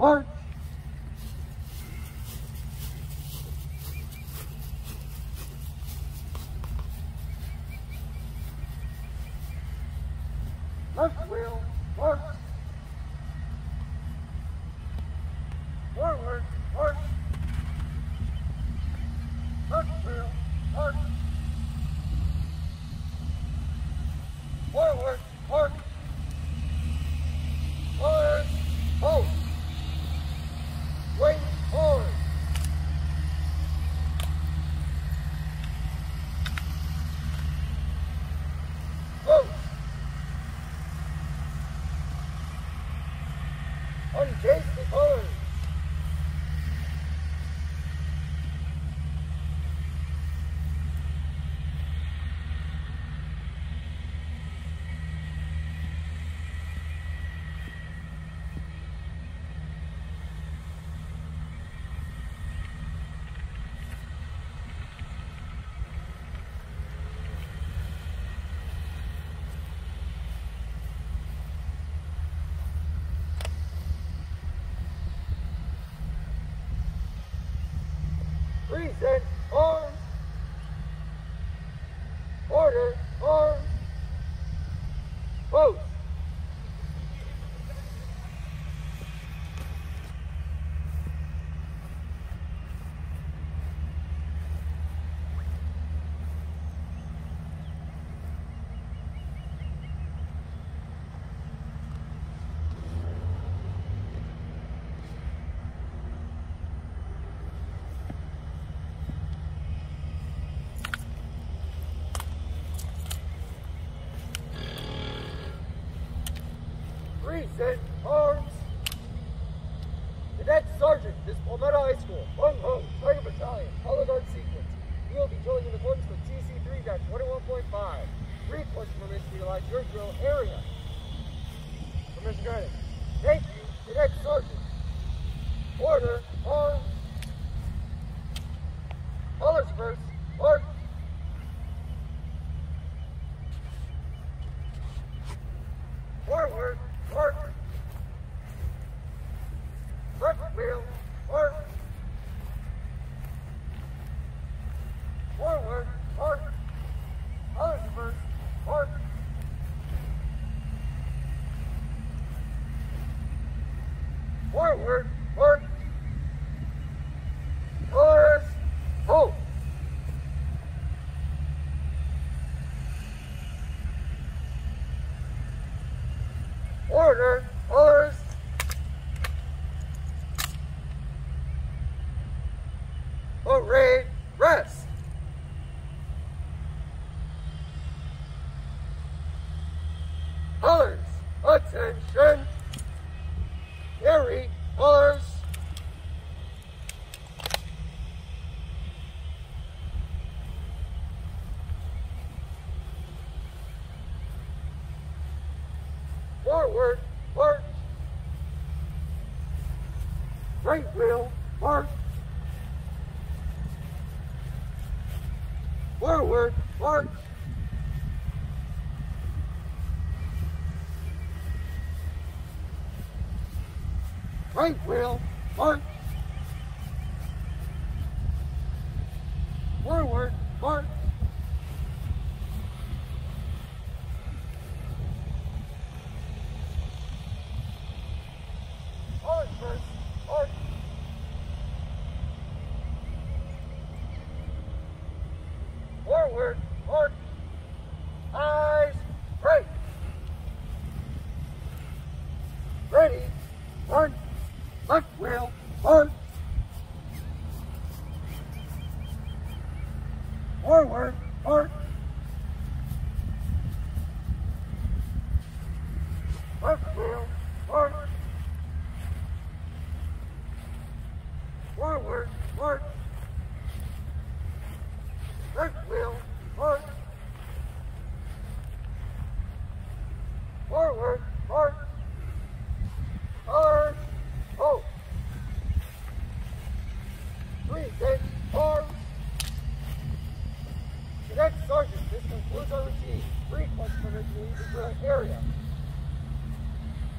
march. Left wheel, march. Forward, march. Left wheel, march. Forward, march. Forward, hold. Wait, forward. Hold. Uncase the colors. Present arms. Order arms. Vote. Present arms. Cadet Sergeant, this Palmetto High School, Hung Hung, Tiger Battalion, Color Guard Sequence. You will be drilling in accordance with TC3-21.5. Three portion permission to utilize your drill area. Permission granted. Thank you, Cadet Sergeant. Order, arms. Colors first, march. Forward, march. Front wheel. Forward, march. Colors first. Forward, hold. Order, Colors, attention. Carry, colors. Forward, march. Right wheel, march. Forward, march. Right wheel, march. Forward, march. Forward first, march. Forward, march. Eyes, right. Ready, march. Left wheel, march. Forward, march. Left wheel, march. Forward, march. Left wheel, march. Forward, march. Colors, hold. Present arms. Where's our receipt? Read what's permitted in the area.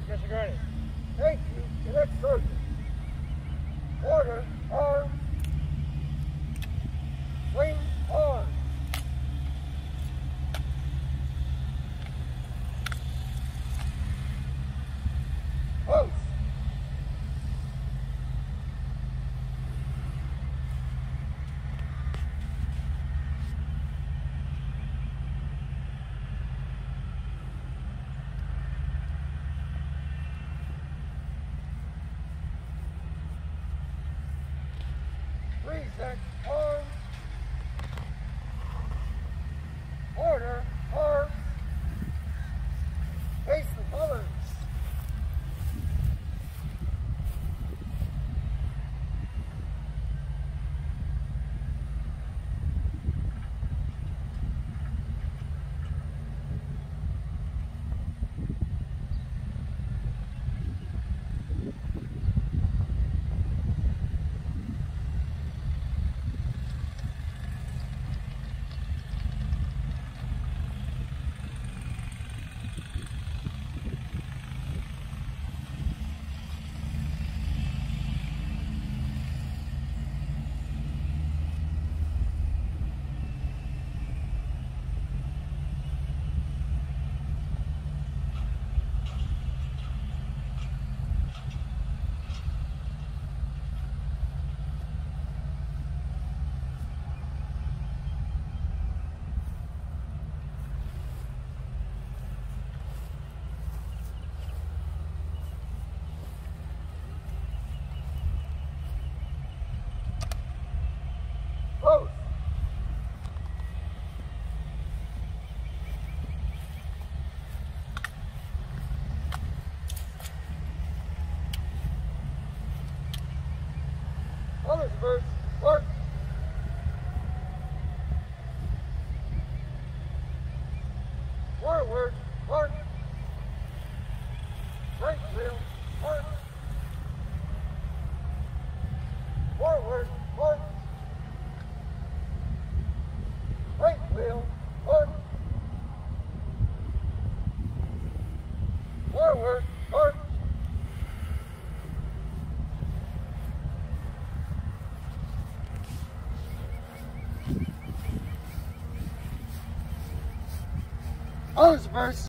Mr. Gurney. Thank you. The next person. Order. Arms. Order oh arms. Face the colors. Close. Colors first. Mark. Forward. Mark. Right wheel. Mark. Forward. Mark. Right wheel. Mark. Forward. Mark. First.